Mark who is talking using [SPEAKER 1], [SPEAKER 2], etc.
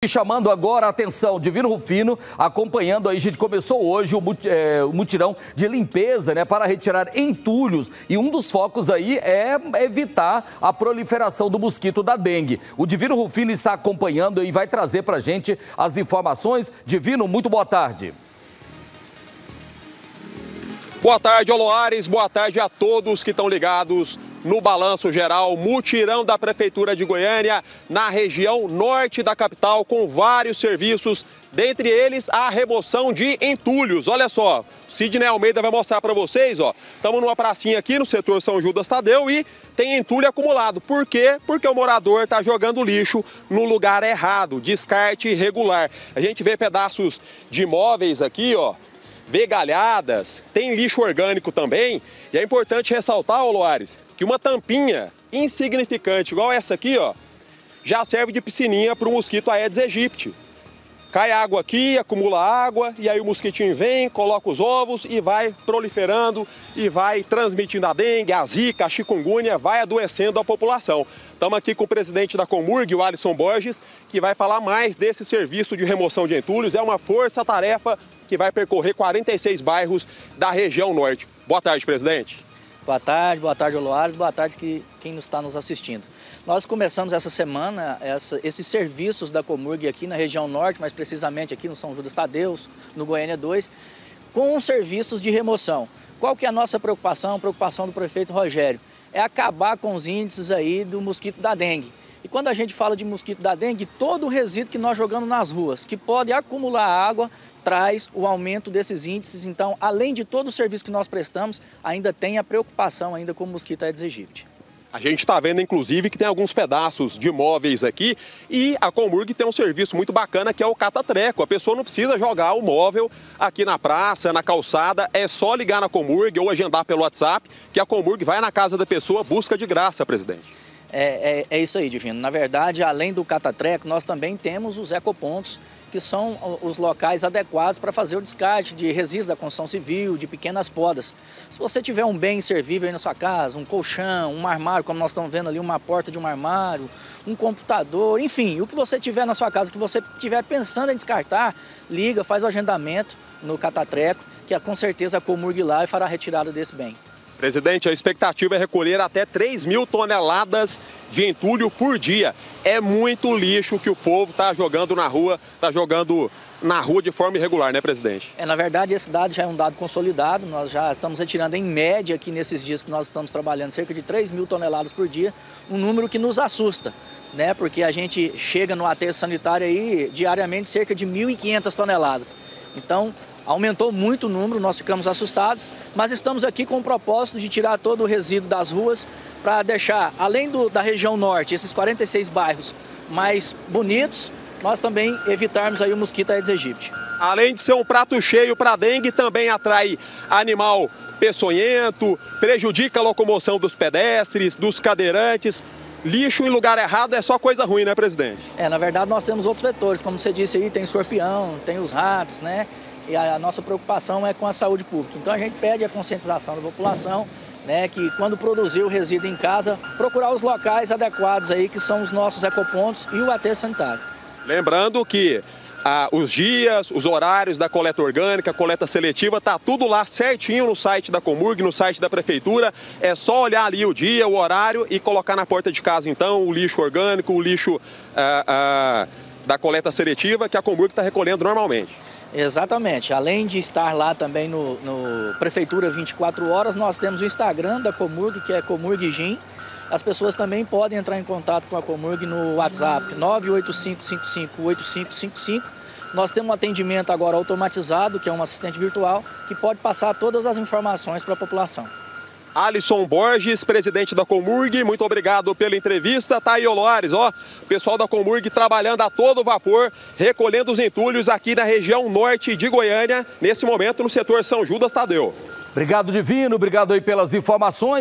[SPEAKER 1] E chamando agora a atenção, Divino Rufino, acompanhando aí, gente começou hoje o, é, o, mutirão de limpeza, né, para retirar entulhos. E um dos focos aí é evitar a proliferação do mosquito da dengue. O Divino Rufino está acompanhando e vai trazer para gente as informações. Divino, muito boa tarde.
[SPEAKER 2] Boa tarde, Oloares. Boa tarde a todos que estão ligados no balanço geral, mutirão da Prefeitura de Goiânia na região norte da capital com vários serviços, dentre eles a remoção de entulhos. Olha só, Sidney Almeida vai mostrar para vocês, ó. Estamos numa pracinha aqui no setor São Judas Tadeu e tem entulho acumulado. Por quê? Porque o morador está jogando lixo no lugar errado, descarte irregular. A gente vê pedaços de móveis aqui, ó, vegalhadas, tem lixo orgânico também. E é importante ressaltar, ô Loares, que uma tampinha insignificante, igual essa aqui, ó, já serve de piscininha para o mosquito Aedes aegypti. Cai água aqui, acumula água, e aí o mosquitinho vem, coloca os ovos e vai proliferando e vai transmitindo a dengue, a zika, a chikungunya, vai adoecendo a população. Estamos aqui com o presidente da Comurg, o Alisson Borges, que vai falar mais desse serviço de remoção de entulhos. É uma força-tarefa que vai percorrer 46 bairros da região norte. Boa tarde, presidente.
[SPEAKER 3] Boa tarde, boa tarde, Oloares, boa tarde que, quem está nos assistindo. Nós começamos essa semana essa, esses serviços da Comurg aqui na região norte, mais precisamente aqui no São Judas Tadeus, no Goiânia 2, com serviços de remoção. Qual que é a nossa preocupação, a preocupação do prefeito Rogério? É acabar com os índices aí do mosquito da dengue. E quando a gente fala de mosquito da dengue, todo o resíduo que nós jogamos nas ruas, que pode acumular água, traz o aumento desses índices. Então, além de todo o serviço que nós prestamos, ainda tem a preocupação ainda com o mosquito Aedes aegypti.
[SPEAKER 2] A gente está vendo, inclusive, que tem alguns pedaços de móveis aqui e a Comurg tem um serviço muito bacana que é o catatreco. A pessoa não precisa jogar o móvel aqui na praça, na calçada, é só ligar na Comurg ou agendar pelo WhatsApp que a Comurg vai na casa da pessoa, busca de graça, presidente.
[SPEAKER 3] É, é, é, isso aí, Divino. Na verdade, além do catatreco, nós também temos os ecopontos, que são os locais adequados para fazer o descarte de resíduos da construção civil, de pequenas podas. Se você tiver um bem servível aí na sua casa, um colchão, um armário, como nós estamos vendo ali, uma porta de um armário, um computador, enfim, o que você tiver na sua casa, que você estiver pensando em descartar, liga, faz o agendamento no catatreco, que com certeza a Comurg lá e fará a retirada desse bem.
[SPEAKER 2] Presidente, a expectativa é recolher até 3 mil toneladas de entulho por dia. É muito lixo que o povo está jogando na rua, está jogando na rua de forma irregular, né, presidente?
[SPEAKER 3] É, na verdade, esse dado já é um dado consolidado. Nós já estamos retirando, em média, aqui nesses dias que nós estamos trabalhando, cerca de 3 mil toneladas por dia, um número que nos assusta, né? Porque a gente chega no aterro sanitário aí diariamente cerca de 1.500 toneladas. Então, Aumentou muito o número, nós ficamos assustados, mas estamos aqui com o propósito de tirar todo o resíduo das ruas para deixar, além do, da região norte, esses 46 bairros mais bonitos, nós também evitarmos aí o mosquito Aedes aegypti.
[SPEAKER 2] Além de ser um prato cheio para dengue, também atrai animal peçonhento, prejudica a locomoção dos pedestres, dos cadeirantes, lixo em lugar errado é só coisa ruim, né, presidente?
[SPEAKER 3] É, na verdade nós temos outros vetores, como você disse aí, tem escorpião, tem os ratos, né? E a nossa preocupação é com a saúde pública. Então a gente pede a conscientização da população, né, que quando produzir o resíduo em casa, procurar os locais adequados aí, que são os nossos ecopontos e o aterro sanitário.
[SPEAKER 2] Lembrando que ah, os dias, os horários da coleta orgânica, coleta seletiva, tá tudo lá certinho no site da Comurg, no site da Prefeitura. É só olhar ali o dia, o horário e colocar na porta de casa, então, o lixo orgânico, o lixo ah, ah, da coleta seletiva que a Comurg está recolhendo normalmente.
[SPEAKER 3] Exatamente. Além de estar lá também no, no, Prefeitura 24 Horas, nós temos o Instagram da Comurg, que é Comurg Gin. As pessoas também podem entrar em contato com a Comurg no WhatsApp 985558555. Nós temos um atendimento agora automatizado, que é um assistente virtual, que pode passar todas as informações para a população.
[SPEAKER 2] Alisson Borges, presidente da Comurg, muito obrigado pela entrevista. Tá aí, Olores, ó, pessoal da Comurg trabalhando a todo vapor, recolhendo os entulhos aqui na região norte de Goiânia, nesse momento no setor São Judas Tadeu.
[SPEAKER 1] Obrigado, Divino, obrigado aí pelas informações.